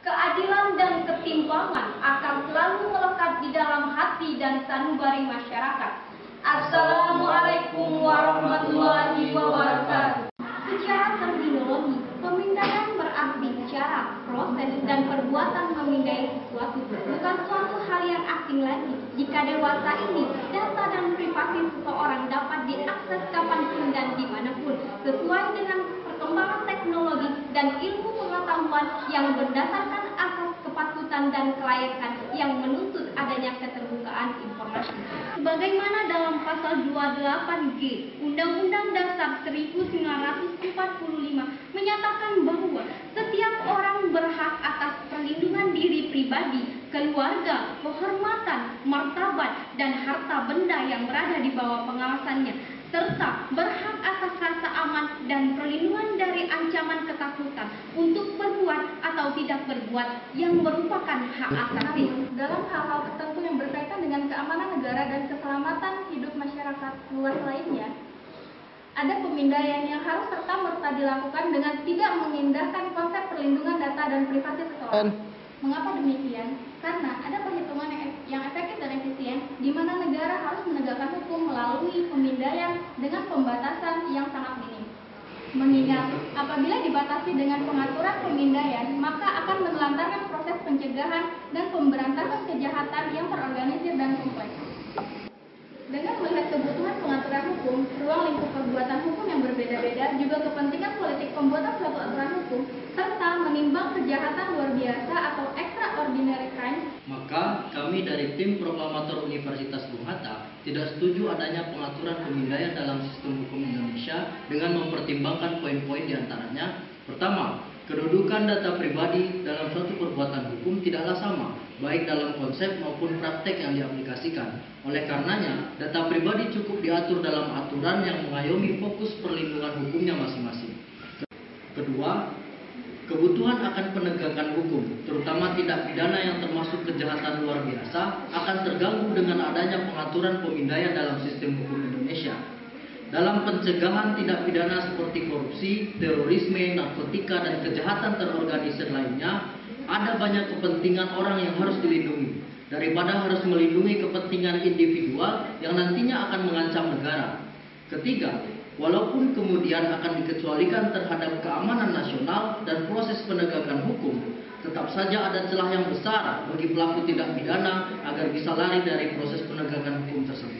keadilan dan ketimpangan akan selalu melekat di dalam hati dan sanubari masyarakat. Assalamualaikum warahmatullahi wabarakatuh. Secara terminologi, pemindaian berarti cara, proses, dan perbuatan memindai sesuatu, bukan suatu hal yang asing lagi. Jika dewasa ini, data dan privasi seseorang dapat diakses kapan pun pengetahuan yang berdasarkan asas kepatutan dan kelayakan yang menuntut adanya keterbukaan informasi. Sebagaimana dalam pasal 28G Undang-Undang Dasar 1945 menyatakan bahwa setiap orang berhak atas perlindungan diri pribadi, keluarga, kehormatan, martabat, dan harta benda yang berada di bawah pengawasannya, serta berhak atas rasa aman dan perlindungan dari ancaman ketakutan untuk berbuat atau tidak berbuat yang merupakan hak asasi. dalam hal-hal tertentu yang berkaitan dengan keamanan negara dan keselamatan hidup masyarakat luas lainnya, ada pemindaian yang harus serta merta dilakukan dengan tidak mengindahkan konsep perlindungan data dan privasi seseorang. Mengapa demikian? Karena ada perhitungan yang, yang efektif dan efisien di mana negara harus menegakkan hukum melalui pemindaian dengan pembatasan yang sangat minim. Mengingat apabila dibatasi dengan pengaturan pemindaian, maka akan menelantarkan proses pencegahan dan pemberantasan kejahatan yang terorganisir dan kompleks. Dengan melihat kebutuhan pengaturan hukum, ruang lingkup perbuatan hukum yang berbeda-beda, juga kepentingan politik pembuatan suatu aturan hukum, serta menimbang kejahatan luar biasa atau kami dari tim proklamator Universitas Bung Hatta tidak setuju adanya pengaturan pemindaian dalam sistem hukum Indonesia dengan mempertimbangkan poin-poin di antaranya. Pertama, kedudukan data pribadi dalam suatu perbuatan hukum tidaklah sama, baik dalam konsep maupun praktek yang diaplikasikan. Oleh karenanya, data pribadi cukup diatur dalam aturan yang mengayomi fokus perlindungan hukumnya masing-masing. Kedua, kebutuhan akan penegakan hukum, terutama tindak pidana yang termasuk kejahatan luar biasa, akan terganggu dengan adanya pengaturan pemindaian dalam sistem hukum Indonesia. Dalam pencegahan tindak pidana seperti korupsi, terorisme, narkotika, dan kejahatan terorganisir lainnya, ada banyak kepentingan orang yang harus dilindungi, daripada harus melindungi kepentingan individual yang nantinya akan mengancam negara. Ketiga, walaupun kemudian akan dikecualikan terhadap keamanan nasional dan proses penegakan hukum, tetap saja ada celah yang besar bagi pelaku tindak pidana agar bisa lari dari proses penegakan hukum tersebut.